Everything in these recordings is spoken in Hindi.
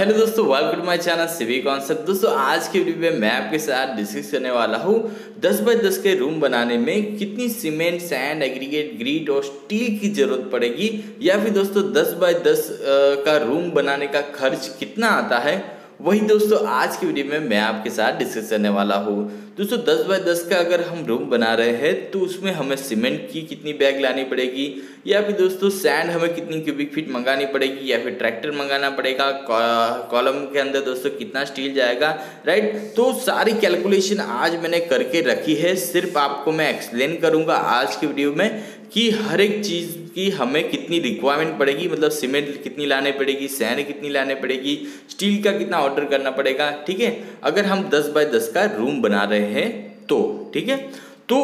हेलो दोस्तों welcome to my channel CV concept दोस्तों, आज के वीडियो में मैं आपके साथ डिस्कस करने वाला हूँ 10 बाय 10 के रूम बनाने में कितनी सीमेंट सैंड एग्रीगेट ग्रीट और स्टील की ज़रूरत पड़ेगी, या फिर दोस्तों 10 बाय 10 का रूम बनाने का खर्च कितना आता है। वही दोस्तों, आज की वीडियो में मैं आपके साथ डिस्कस करने वाला हूँ। दोस्तों 10 बाय 10 का अगर हम रूम बना रहे हैं तो उसमें हमें सीमेंट की कितनी बैग लानी पड़ेगी? या फिर दोस्तों सैंड हमें कितनी क्यूबिक फीट मंगानी पड़ेगी? या फिर ट्रैक्टर मंगाना पड़ेगा? कॉलम के अंदर दोस्तों, कितना स्टील जाएगा? राइट तो सारी कैलकुलेशन आज मैंने करके रखी है। सिर्फ़ आपको मैं एक्सप्लेन करूँगा आज की वीडियो में। कि हर एक चीज़ की हमें कितनी रिक्वायरमेंट पड़ेगी मतलब सीमेंट कितनी लाने पड़ेगी सैन कितनी लाने पड़ेगी स्टील का कितना ऑर्डर करना पड़ेगा, ठीक है? अगर हम 10 बाय 10 का रूम बना रहे हैं तो ठीक है? तो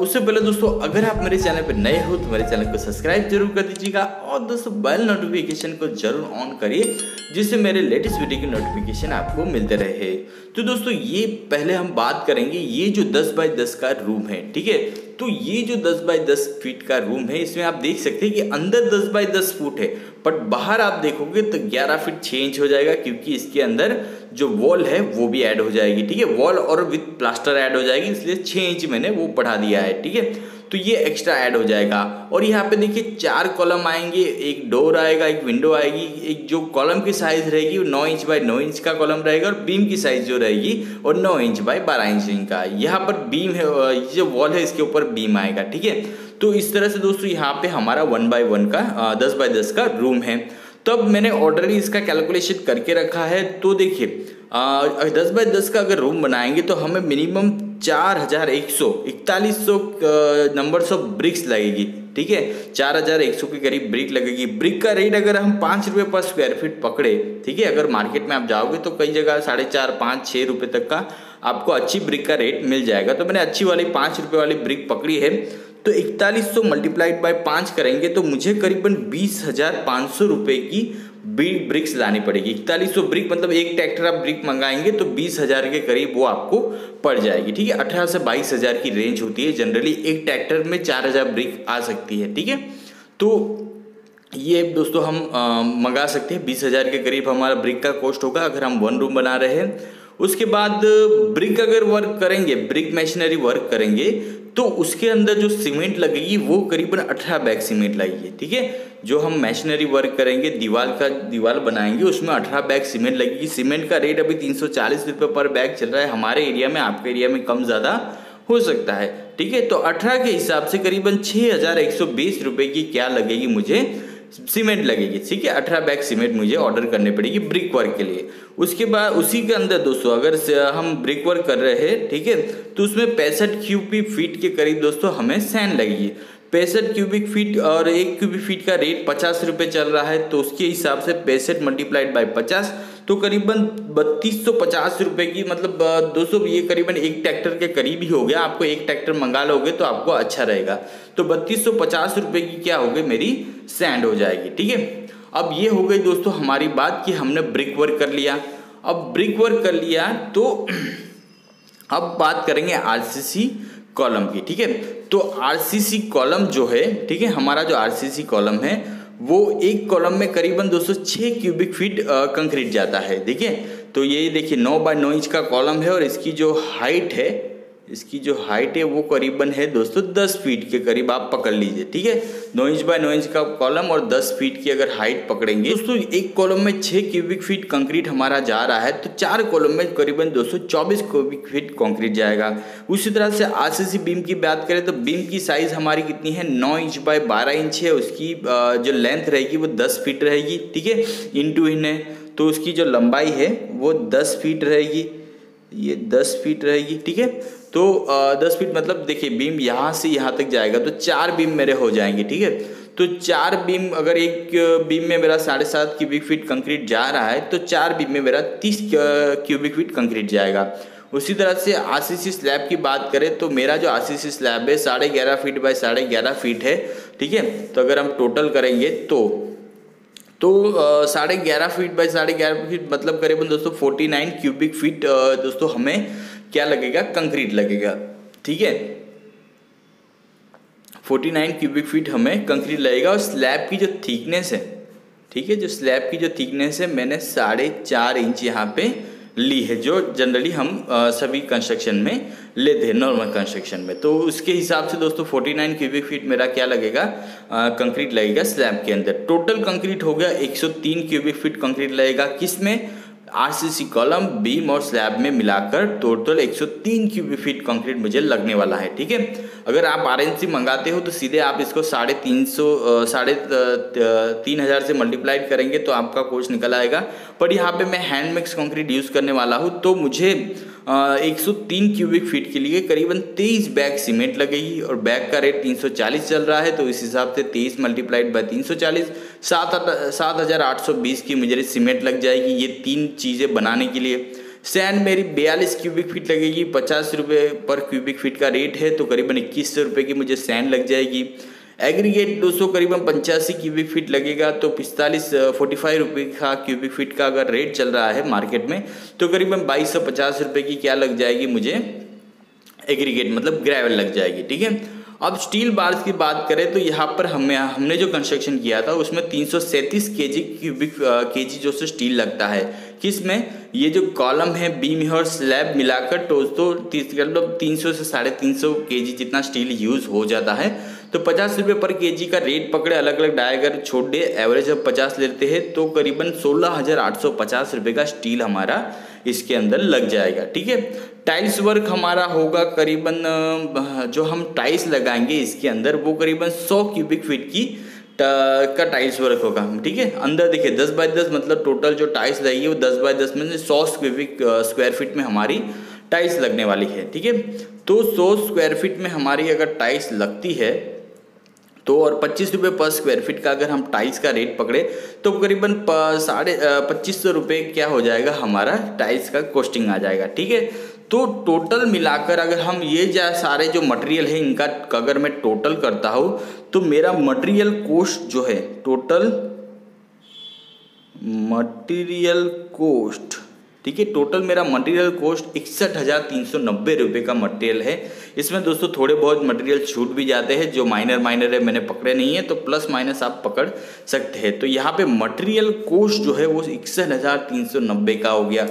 उससे पहले दोस्तों, अगर आप मेरे चैनल पर नए हो तो मेरे चैनल को सब्सक्राइब ज़रूर कर दीजिएगा और दोस्तों, बेल नोटिफिकेशन को ज़रूर ऑन करिए, जिससे मेरे लेटेस्ट वीडियो की नोटिफिकेशन आपको मिलते रहे। तो दोस्तों, ये पहले हम बात करेंगे, ये जो 10 बाय 10 का रूम है, ठीक है? तो ये जो 10 बाय 10 फीट का रूम है, इसमें आप देख सकते हैं कि अंदर 10 बाय 10 फुट है, बट बाहर आप देखोगे तो 11 फीट चेंज हो जाएगा, क्योंकि इसके अंदर जो वॉल है, वो भी ऐड हो जाएगी, ठीक है? वॉल और विथ प्लास्टर ऐड हो जाएगी, इसलिए छः इंच मैंने वो बढ़ा दिया है, ठीक है? तो ये एक्स्ट्रा ऐड हो जाएगा। और यहाँ पे देखिए, चार कॉलम आएँगे, एक डोर आएगा, एक विंडो आएगी, एक जो कॉलम की साइज़ रहेगी, वो नौ इंच बाय नौ इंच का कॉलम रहेगा और बीम की साइज़ जो रहेगी और नौ इंच बाय बारह इंच का यहाँ पर बीम है जो वॉल है, इसके ऊपर बीम आएगा, ठीक है? तो इस तरह से दोस्तों, यहाँ पे हमारा वन बाय वन का दस बाय दस का रूम है। तो अब मैंने ऑलरेडी इसका कैलकुलेशन करके रखा है। तो देखिए दस बाय दस का अगर रूम बनाएँगे तो हमें मिनिमम चार हज़ार एक सौ, इकतालीस सौ नंबर ऑफ़ ब्रिक्स लगेगी, ठीक है? चार हज़ार एक सौ के करीब ब्रिक लगेगी। ब्रिक का रेट अगर हम पाँच रुपये पर स्क्वायर फीट पकड़े, ठीक है? अगर मार्केट में आप जाओगे तो कई जगह साढ़े चार, पाँच छः रुपये तक का आपको अच्छी ब्रिक का रेट मिल जाएगा। तो मैंने अच्छी वाली पाँच रुपये वाली ब्रिक पकड़ी है। तो इकतालीस सौ मल्टीप्लाइड बाय पाँच करेंगे तो मुझे करीबन बीस हज़ार पाँच सौ रुपये की ब्रिक्स लानी पड़ेगी। इकतालीस सौ ब्रिक मतलब एक ट्रैक्टर आप ब्रिक मंगाएँगे तो बीस हज़ार के करीब वो आपको पड़ जाएगी, ठीक है? अठारह से बाईस हज़ार की रेंज होती है। जनरली एक ट्रैक्टर में चार हज़ार ब्रिक आ सकती है, ठीक है? तो ये दोस्तों हम मंगा सकते हैं। बीस हज़ार के करीब हमारा ब्रिक का कॉस्ट होगा। अगर हम वन रूम बना रहे हैं उसके बाद ब्रिक अगर वर्क करेंगे, ब्रिक मशीनरी वर्क करेंगे तो उसके अंदर जो सीमेंट लगेगी, वो करीबन अठारह बैग सीमेंट लगेगी ठीक है? जो हम मशीनरी वर्क करेंगे दीवार का दीवार बनाएँगे, उसमें अठारह बैग सीमेंट लगेगी। सीमेंट का रेट अभी तीन सौ चालीस रुपये पर बैग चल रहा है। हमारे एरिया में, आपके एरिया में कम ज़्यादा हो सकता है, ठीक है? तो अठारह के हिसाब से करीबन छः हज़ार एक सौ बीस की क्या लगेगी मुझे? सीमेंट लगेगी, ठीक है? अठारह बैग सीमेंट मुझे ऑर्डर करनी पड़ेगी ब्रिक वर्क के लिए। उसके बाद, उसी के अंदर दोस्तों, अगर हम ब्रिक वर्क कर रहे हैं, ठीक है? तो उसमें पैंसठ क्यूबिक फीट के करीब दोस्तों हमें सैन लगेगी। पैंसठ क्यूबिक फीट और एक क्यूबिक फीट का रेट पचास रुपये चल रहा है तो उसके हिसाब से पैंसठ मल्टीप्लाइड बाई पचास तो करीबन बत्तीस सौ पचास की मतलब दोस्तों ये करीबन एक ट्रैक्टर के करीब ही हो गया। आपको एक ट्रैक्टर मंगा लोगे तो आपको अच्छा रहेगा। तो बत्तीस सौ पचास की क्या हो गई? मेरी सैंड हो जाएगी, ठीक है? अब ये हो गई दोस्तों हमारी बात कि हमने ब्रिक वर्क कर लिया। अब ब्रिक वर्क कर लिया तो अब बात करेंगे आरसीसी कॉलम की, ठीक है? तो आरसीसी कॉलम जो है, ठीक है, हमारा जो आरसीसी कॉलम है वो एक कॉलम में करीबन 206 क्यूबिक फीट कंक्रीट जाता है, देखिए। तो ये देखिए 9 बाय 9 इंच का कॉलम है और इसकी जो हाइट है इसकी जो हाइट है वो करीबन है दोस्तों दस फीट के करीब आप पकड़ लीजिए, ठीक है? नौ इंच बाय नौ इंच का कॉलम और दस फीट की अगर हाइट पकड़ेंगे, दोस्तों एक कॉलम में छः क्यूबिक फीट कंक्रीट हमारा जा रहा है तो चार कॉलम में करीबन दो चौबीस क्यूबिक फीट कंक्रीट जाएगा। उसी तरह से आरसीसी बीम की बात करें तो बीम की साइज़ हमारी कितनी है? नौ इंच बाय बारह इंच है, उसकी जो लेंथ रहेगी वो दस फीट रहेगी, ठीक है? इन टू इन है तो उसकी जो लंबाई है वो दस फीट रहेगी। ये दस फीट रहेगी, ठीक है? तो दस फीट मतलब देखिए बीम यहाँ से यहाँ तक जाएगा तो चार बीम मेरे हो जाएँगे, ठीक है? तो चार बीम अगर एक बीम में मेरा साढ़े सात क्यूबिक फीट कंक्रीट जा रहा है तो चार बीम में मेरा तीस क्यूबिक फीट कंक्रीट जाएगा। उसी तरह से आरसीसी स्लैब की बात करें तो मेरा जो आरसीसी स्लैब है, साढ़े ग्यारह फीट बाय साढ़े ग्यारह फीट है, ठीक है? तो अगर हम टोटल करेंगे तो तो साढ़े ग्यारह फीट बाय साढ़े ग्यारह फीट मतलब करीबन दोस्तों फोर्टी नाइन क्यूबिक फीट दोस्तों हमें क्या लगेगा? कंक्रीट लगेगा। ठीक है? 49 क्यूबिक फीट हमें कंक्रीट लगेगा और स्लैब की जो थिकनेस है ठीक है? जो स्लैब की जो थिकनेस है मैंने साढ़े चार इंच यहाँ पे ली है जो जनरली हम आ, सभी कंस्ट्रक्शन में लेते हैं नॉर्मल कंस्ट्रक्शन में। तो उसके हिसाब से दोस्तों 49 क्यूबिक फीट मेरा क्या लगेगा? कंक्रीट लगेगा स्लैब के अंदर। टोटल कंक्रीट हो गया 103 क्यूबिक फीट कंक्रीट लगेगा। किसमें आरसीसी कॉलम, बीम और स्लैब में मिलाकर टोटल 103 क्यूबिक फीट कंक्रीट मुझे लगने वाला है, ठीक है? अगर आप आर मंगाते हो तो सीधे आप इसको साढ़े तीन सौ साढ़े तीन हज़ार से मल्टीप्लाइड करेंगे तो आपका कोर्स निकल आएगा। पर यहाँ पे मैं हैंड मिक्स कंक्रीट यूज़ करने वाला हूँ तो मुझे एक सौ तीन क्यूबिक फीट के लिए करीबन तेईस बैग सीमेंट लगेगी और बैग का रेट तीन सौ चालीस चल रहा है तो इस हिसाब से तेईस मल्टीप्लाइड बाई तीन सौ चालीस, सात सात हज़ार आठ सौ बीस की मुझे सीमेंट लग जाएगी ये तीन चीज़ें बनाने के लिए। सैन मेरी बयालीस क्यूबिक फीट लगेगी, पचास रुपये पर क्यूबिक फीट का रेट है तो करीबन इक्कीस सौ रुपये की मुझे सैन लग जाएगी। एग्रीगेट 200 करीबन पंचासी क्यूबिक फीट लगेगा तो पिस्तालीस फोर्टी फाइव रुपये का क्यूबिक फीट का अगर रेट चल रहा है मार्केट में तो करीबन बाईस सौ पचास रुपये की क्या लग जाएगी मुझे? एग्रीगेट मतलब ग्रेवल लग जाएगी, ठीक है? अब स्टील बार्स की बात करें तो यहाँ पर हमें हमने जो कंस्ट्रक्शन किया था, उसमें तीन सौ सैंतीस के जी क्यूबिक के जी जो सो स्टील लगता है। किसमें ये जो कॉलम है बीम और स्लैब मिलाकर तो मतलब तीन सौ से साढ़े तीन सौ के जी जितना स्टील यूज़ हो जाता है। तो पचास रुपये पर के जी का रेट पकड़े अलग अलग डायगर छोड़ दे एवरेज अब पचास लेते हैं तो करीबन सोलह हज़ार आठ सौ पचास रुपये का स्टील हमारा इसके अंदर लग जाएगा, ठीक है? टाइल्स वर्क हमारा होगा करीबन जो हम टाइल्स लगाएँगे इसके अंदर, वो करीबन सौ क्यूबिक फीट की का टाइल्स वर्क होगा, ठीक है? अंदर देखिए, दस बाय दस मतलब टोटल जो टाइल्स लगेगी वो दस बाय दस में सौ क्यूबिक स्क्वायर फीट में हमारी टाइल्स लगने वाली है, ठीक है? तो सौ स्क्वायर फीट में हमारी अगर टाइल्स लगती है तो और पच्चीस रुपये पर स्क्वायर फीट का अगर हम टाइल्स का रेट पकड़े तो करीबन साढ़े पच्चीस सौ रुपये क्या हो जाएगा? हमारा टाइल्स का कॉस्टिंग आ जाएगा, ठीक है? तो टोटल मिलाकर अगर हम ये जा, सारे जो मटेरियल है, इनका अगर मैं टोटल करता हूँ तो मेरा मटेरियल कोस्ट जो है टोटल मटेरियल कोस्ट ठीक है टोटल मेरा मटेरियल कॉस्ट इकसठ हज़ार तीन सौ नब्बे रुपये का मटेरियल है। इसमें दोस्तों थोड़े बहुत मटेरियल छूट भी जाते हैं, जो माइनर माइनर है, मैंने पकड़े नहीं है तो प्लस माइनस आप पकड़ सकते हैं। तो यहाँ पे मटेरियल कॉस्ट जो है, वो इकसठ हज़ार तीन सौ नब्बे का हो गया।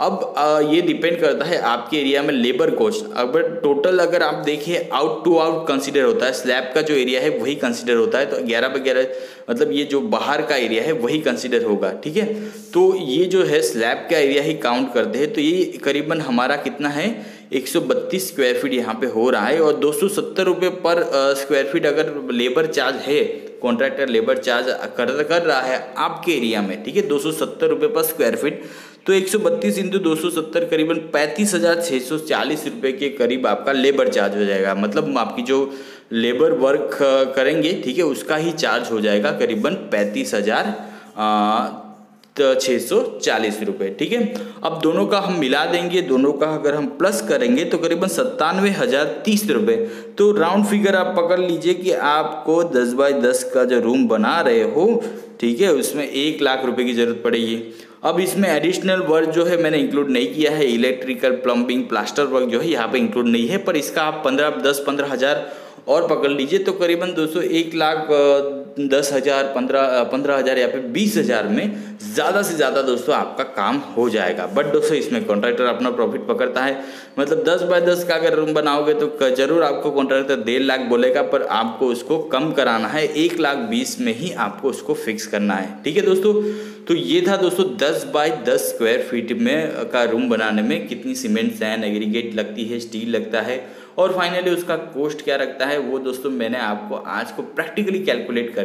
अब ये डिपेंड करता है आपके एरिया में लेबर कॉस्ट अगर टोटल अगर आप देखिए आउट टू आउट कंसीडर होता है स्लैब का जो एरिया है, वही कंसीडर होता है। तो ग्यारह ग्यारह मतलब ये जो बाहर का एरिया है, वही कंसीडर होगा, ठीक है? तो ये जो है स्लैब का एरिया ही काउंट करते हैं। तो ये करीबन हमारा कितना है? 132 स्क्वायर फीट यहाँ पे हो रहा है। और दो सौ पर स्क्वायर फीट अगर लेबर चार्ज है कॉन्ट्रैक्टर लेबर चार्ज कर कर रहा है आपके एरिया में, ठीक है? दो सौ पर स्क्वायर फीट तो एक सौ बत्तीस इंटू दो सौ सत्तर करीबन पैंतीस हज़ार छः सौ चालीस रुपये के करीब आपका लेबर चार्ज हो जाएगा। मतलब आपकी जो लेबर वर्क करेंगे, ठीक है, उसका ही चार्ज हो जाएगा करीबन पैंतीस हज़ार छः सौ चालीस रुपये ठीक है? अब दोनों का हम मिला देंगे, दोनों का अगर हम प्लस करेंगे तो करीबन सत्तानवे हज़ार तीस रुपये तो राउंड फिगर आप पकड़ लीजिए कि आपको दस बाय दस का जो रूम बना रहे हो, ठीक है, उसमें एक लाख रुपए की ज़रूरत पड़ेगी। अब इसमें एडिशनल वर्क जो है मैंने इंक्लूड नहीं किया है इलेक्ट्रिकल प्लम्बिंग प्लास्टर वर्क जो है यहाँ पे इंक्लूड नहीं है, पर इसका आप पंद्रह, दस, पंद्रह हज़ार और पकड़ लीजिए तो करीबन दोस्तों एक लाख दस हज़ार, पंद्रह पंद्रह हज़ार या फिर बीस हज़ार में ज़्यादा से ज़्यादा दोस्तों आपका काम हो जाएगा। बट दोस्तों, इसमें कॉन्ट्रैक्टर अपना प्रॉफिट पकड़ता है। मतलब दस बाय दस का अगर रूम बनाओगे तो ज़रूर आपको कॉन्ट्रैक्टर डेढ़ लाख बोलेगा, पर आपको उसको कम कराना है। एक लाख बीस में ही आपको उसको फिक्स करना है। ठीक है दोस्तों? तो ये था दोस्तों दस बाय दस स्क्वायर फीट में का रूम बनाने में। कितनी सीमेंट सैन एग्रीगेट लगती है स्टील लगता है। और फाइनली उसका कोस्ट क्या रखता है वो दोस्तों मैंने आपको आज को प्रैक्टिकली कैलकुलेट कर